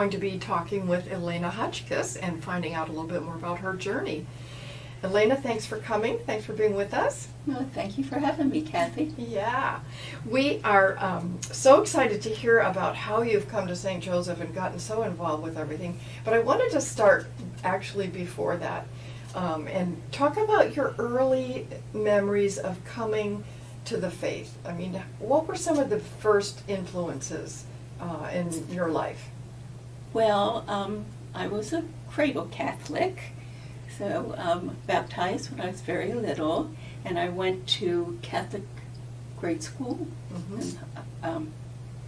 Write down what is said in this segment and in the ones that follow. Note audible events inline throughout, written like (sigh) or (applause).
going to be talking with Elena Hodgkiss and finding out a little bit more about her journey. Elena, thanks for coming. Thanks for being with us. Well, thank you for having me, Kathy. Yeah, we are um, so excited to hear about how you've come to St. Joseph and gotten so involved with everything. But I wanted to start actually before that um, and talk about your early memories of coming to the faith. I mean, what were some of the first influences uh, in your life? Well, um, I was a cradle Catholic, so um, baptized when I was very little, and I went to Catholic grade school Mhm. and um,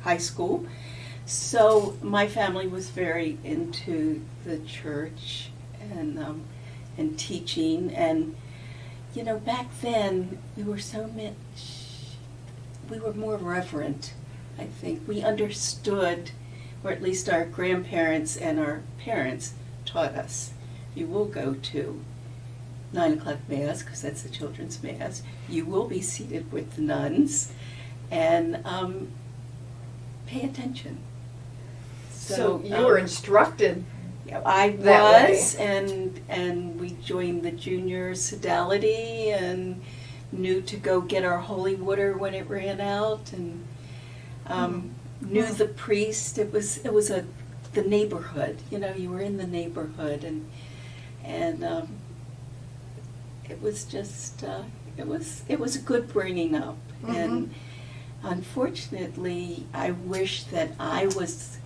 high school. So my family was very into the church and um, and teaching, and you know back then we were so much we were more reverent. I think we understood, or at least our grandparents and our parents taught us. You will go to nine o'clock mass because that's the children's mass. You will be seated with the nuns, and um, pay attention. So, you um, were instructed. I was, and and we joined the junior sodality and knew to go get our holy water when it ran out, and um, knew Mm. the priest. It was it was a the neighborhood. You know, you were in the neighborhood, and and um, it was just uh, it was it was a good bringing up, and unfortunately, I wish that I was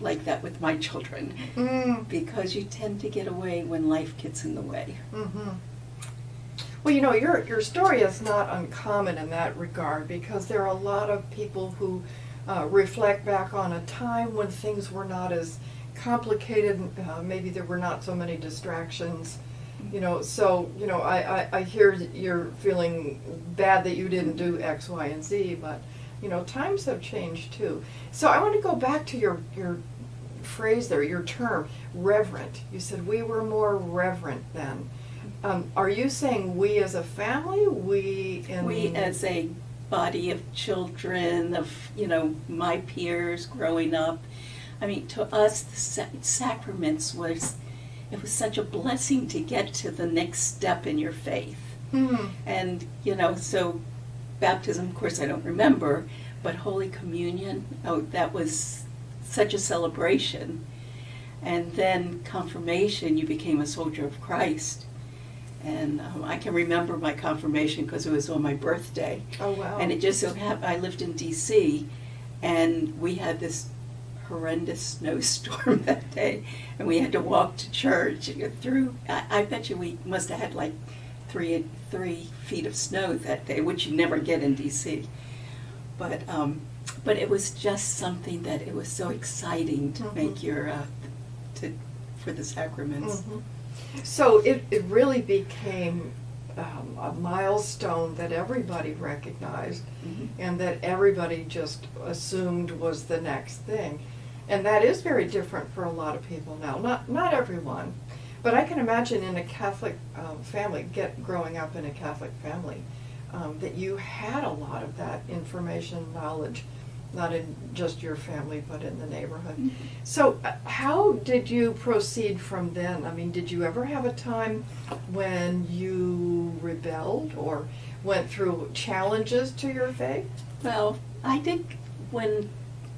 like that with my children Mm, because you tend to get away when life gets in the way. hmm Well, you know, your your story is not uncommon in that regard because there are a lot of people who uh, reflect back on a time when things were not as complicated. Uh, maybe there were not so many distractions. You know, so you know, I, I, I hear you're feeling bad that you didn't do X, Y, and Z, but you know, times have changed too. So I want to go back to your your phrase there, your term, reverent. You said we were more reverent then. Um, are you saying we as a family? We in We, as a body of children, of you know my peers growing up, I mean, to us, the sa- sacraments was it was such a blessing to get to the next step in your faith. Hmm. And, you know, so baptism, of course, I don't remember, but Holy Communion, oh, that was such a celebration. And then confirmation, you became a soldier of Christ. And um, I can remember my confirmation because it was on my birthday. Oh wow. And it just so happened, I lived in D.C., and we had this horrendous snowstorm (laughs) that day, and we had to walk to church and get through. I, I bet you we must have had like three three feet of snow that day, which you never get in D.C. But um, but it was just something that it was so exciting to Mhm. make your uh, to for the sacraments. Mhm. So it, it really became um, a milestone that everybody recognized Mhm. and that everybody just assumed was the next thing. And that is very different for a lot of people now. Not not everyone, but I can imagine in a Catholic um, family, get growing up in a Catholic family, um, that you had a lot of that information, knowledge, not in just your family, but in the neighborhood. Mhm. So, uh, how did you proceed from then? I mean, did you ever have a time when you rebelled or went through challenges to your faith? Well, I think when,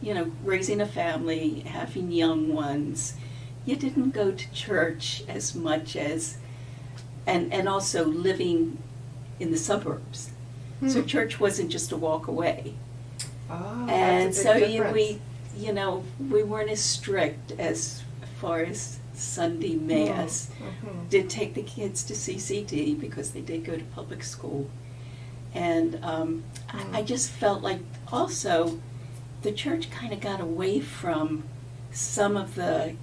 you know, raising a family, having young ones, you didn't go to church as much as, and, and also living in the suburbs. So Hmm. church wasn't just a walk away. Ah, and so you, we, you know, we weren't as strict as far as Sunday Mass. Mhm. Did take the kids to CCD because they did go to public school. And um, Mm. I, I just felt like also the church kind of got away from some of the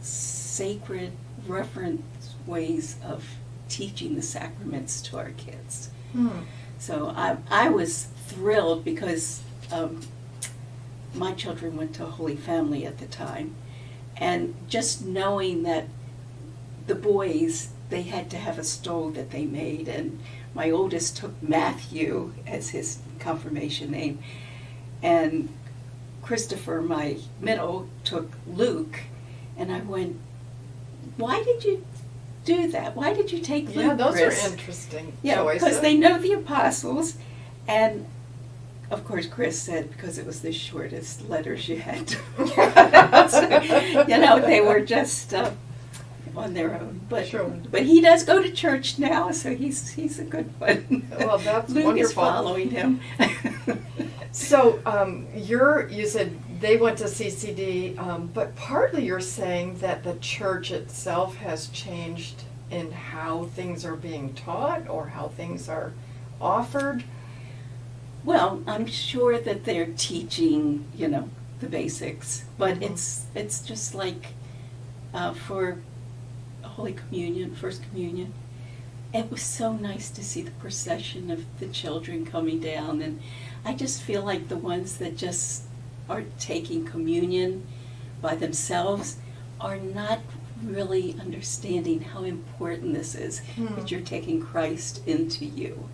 sacred reference ways of teaching the sacraments to our kids. Hmm. So I, I was thrilled because um, my children went to Holy Family at the time. And just knowing that the boys, they had to have a stole that they made. And my oldest took Matthew as his confirmation name. And Christopher, my middle, took Luke, and I went, "Why did you do that? Why did you take Luke?" Yeah, those Chris?" are interesting Yeah, because they know the apostles, and of course, Chris said because it was the shortest letter she had. (laughs) (laughs) You know, they were just uh, on their own. But Sure. but he does go to church now, so he's he's a good one. Well, that's Luke is wonderful. following him. So um, you're you said they went to CCD, um, but partly you're saying that the church itself has changed in how things are being taught or how things are offered. Well, I'm sure that they're teaching, you know, the basics, but Mhm. it's it's just like uh, for Holy Communion, First Communion. It was so nice to see the procession of the children coming down, and I just feel like the ones that just are taking communion by themselves are not really understanding how important this is Hmm. that you're taking Christ into you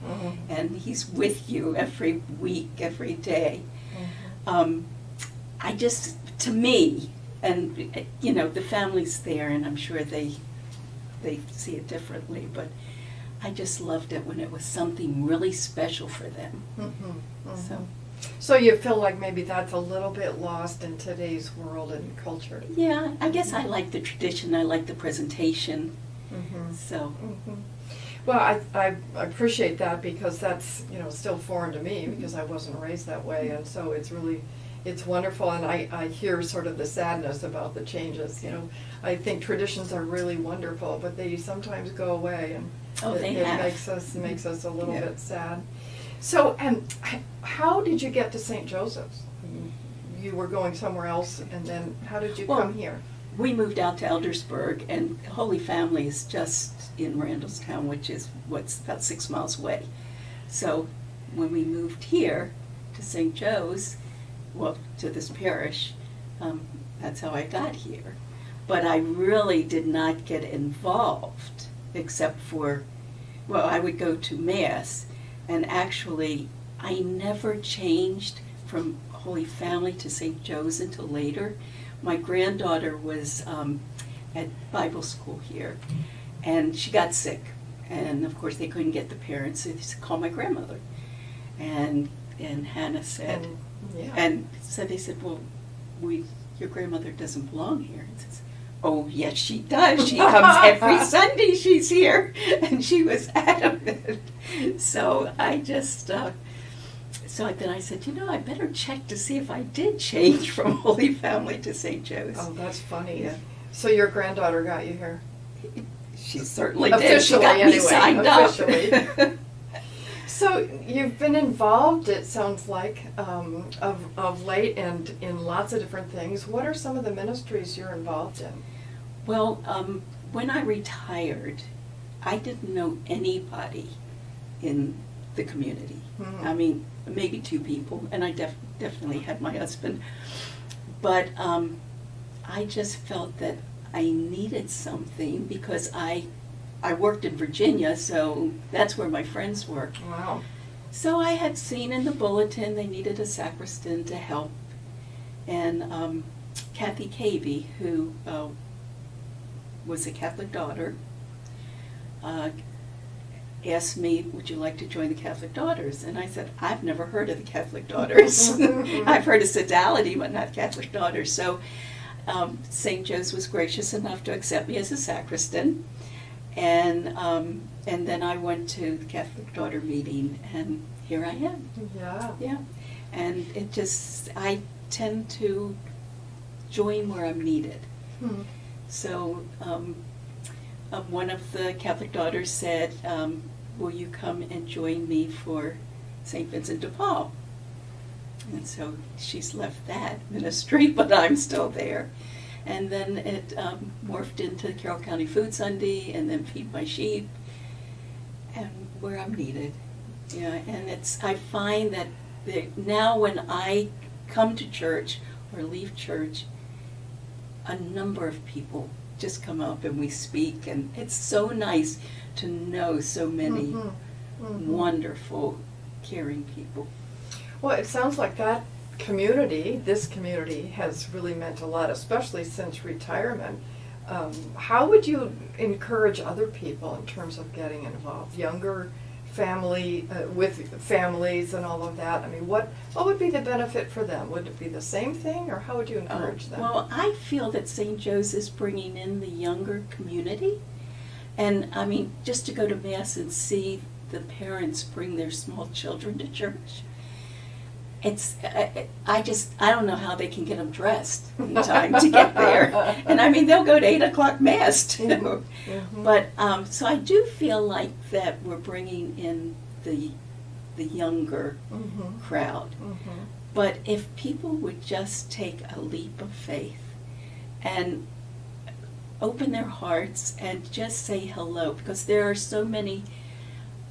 and he's with you every week, every day. Um, I just, to me, and you know, the family's there, and I'm sure they they see it differently, but I just loved it when it was something really special for them. Mhm, mhm. So So you feel like maybe that's a little bit lost in today's world and culture. yeah, I guess I like the tradition. I like the presentation. Mhm. So Mhm. Well, I, I appreciate that because that's, you know, still foreign to me because I wasn't raised that way. And so it's really, it's wonderful. And I, I hear sort of the sadness about the changes, you know. I think traditions are really wonderful, but they sometimes go away and Oh, it, it makes us, makes us a little Yeah. bit sad. So, and how did you get to St. Joseph's? You were going somewhere else and then how did you Well, come here? we moved out to Eldersburg, and Holy Family is just in Randallstown, which is what's about six miles away. So when we moved here to St. Joe's, well, to this parish, um, that's how I got here. But I really did not get involved except for, well, I would go to Mass, and actually, I never changed from Holy Family to St. Joe's until later. My granddaughter was um, at Bible school here, and she got sick. And of course, they couldn't get the parents, so they said, call my grandmother. And, and Hannah said, And, yeah. and so they said, well, we, your grandmother doesn't belong here. Says, oh, yes, she does. She comes every (laughs) Sunday. She's here. And she was adamant. So I just, uh, so then I said, you know, I better check to see if I did change (laughs) from Holy Family to St. Joe's. Oh, that's funny. Yeah. So your granddaughter got you here? She certainly did. She Officially, got me anyway, signed officially. up. (laughs) So you've been involved, it sounds like, um, of, of late and in lots of different things. What are some of the ministries you're involved in? Well, um, when I retired, I didn't know anybody in the community. Hmm. I mean, maybe two people, and I def- definitely had my husband. But um, I just felt that I needed something because I I worked in Virginia, so that's where my friends were. Wow. So I had seen in the bulletin they needed a sacristan to help, and um, Kathy Cavey, who uh, was a Catholic daughter, uh, asked me, "Would you like to join the Catholic Daughters?" And I said, "I've never heard of the Catholic Daughters. (laughs) (laughs) I've heard of Sodality, but not Catholic Daughters." So um, St. Joe's was gracious enough to accept me as a sacristan, and um, and then I went to the Catholic Daughter meeting, and here I am. Yeah. Yeah, and it just I tend to join where I'm needed. Hmm. So um, uh, one of the Catholic daughters said, um, "Will you come and join me for St. Vincent de Paul?" And so she's left that ministry, (laughs) but I'm still there. And then it um, morphed into Carroll County Food Sunday, and then Feed My Sheep, and where I'm needed. Yeah, and it's I find that the, now when I come to church or leave church, a number of people just come up and we speak, and it's so nice to know so many Mhm. Mhm. wonderful, caring people. Well, it sounds like that community, this community, has really meant a lot, especially since retirement. Um, how would you encourage other people in terms of getting involved? Younger family, uh, with families and all of that? I mean, what, what would be the benefit for them? Would it be the same thing, or how would you encourage them? Oh, Well, I feel that St. Joe's is bringing in the younger community. And I mean, just to go to Mass and see the parents bring their small children to church. It's, I, I just, I don't know how they can get them dressed in time to get there. (laughs) And I mean, they'll go to 8 o'clock Mass too. Mhm. (laughs) But, um, so I do feel like that we're bringing in the, the younger Mhm. crowd. Mhm. But if people would just take a leap of faith and open their hearts and just say hello, because there are so many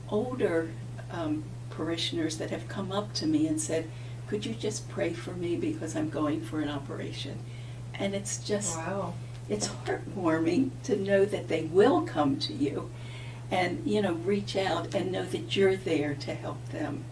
older um, parishioners that have come up to me and said, Could you just pray for me because I'm going for an operation? And it's just, Wow. it's heartwarming to know that they will come to you and, you know, reach out and know that you're there to help them.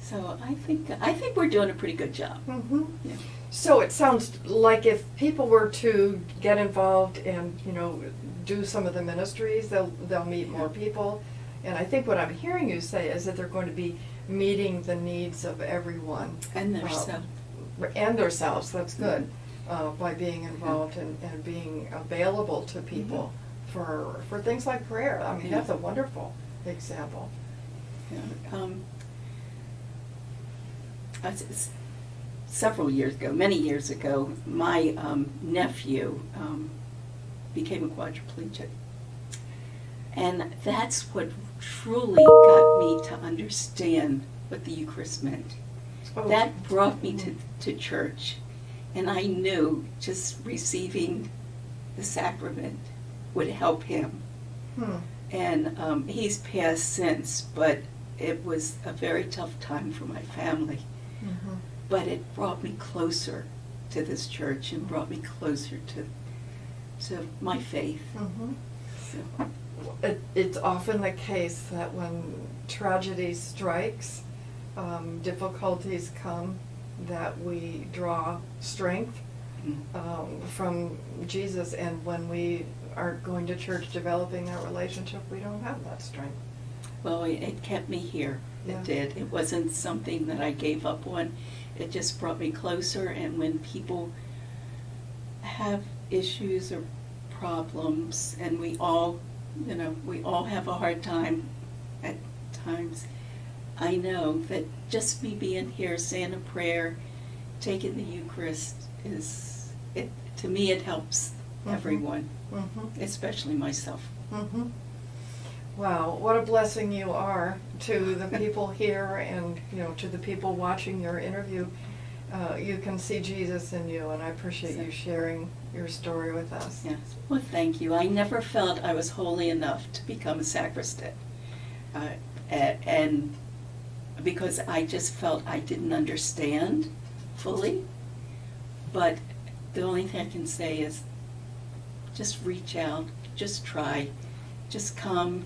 So I think I think we're doing a pretty good job. Mhm. Yeah. So it sounds like if people were to get involved and, you know, do some of the ministries, they'll, they'll meet more people. And I think what I'm hearing you say is that they're going to be meeting the needs of everyone. And uh, themselves. And themselves, that's good, uh, by being involved and, and being available to people for, for things like prayer. I mean, Yeah. that's a wonderful example. Yeah, um, I s- s- several years ago, many years ago, my um, nephew um, became a quadriplegic. And that's what truly got me to understand what the Eucharist meant. Oh. That brought me to, to church, and I knew just receiving the sacrament would help him. Hmm. And um, he's passed since, but it was a very tough time for my family. Mhm. But it brought me closer to this church and brought me closer to to my faith. Mhm. So, It, it's often the case that when tragedy strikes, um, difficulties come, that we draw strength mm, um, from Jesus, and when we aren't going to church, developing that relationship, we don't have that strength. well, it, it kept me here. Yeah. It did. It wasn't something that I gave up on. It just brought me closer. And when people have issues or problems, and we all, you know, we all have a hard time at times. I know that just me being here, saying a prayer, taking the Eucharist is, it, to me, it helps Mhm. everyone, Mm-hmm. especially myself. Mm-hmm. Wow, what a blessing you are to the (laughs) people here and, you know, to the people watching your interview. Uh, you can see Jesus in you, and I appreciate you sharing your story with us. Yes. Well, thank you. I never felt I was holy enough to become a sacristan. Uh, and because I just felt I didn't understand fully. But the only thing I can say is just reach out, just try, just come.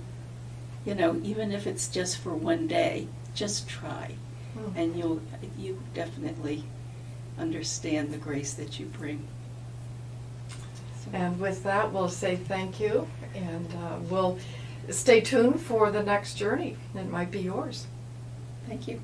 You know, even if it's just for one day, just try. Hmm. And you'll you definitely understand the grace that you bring. So- And with that, we'll say thank you, and uh, we'll stay tuned for the next journey. It might be yours. Thank you.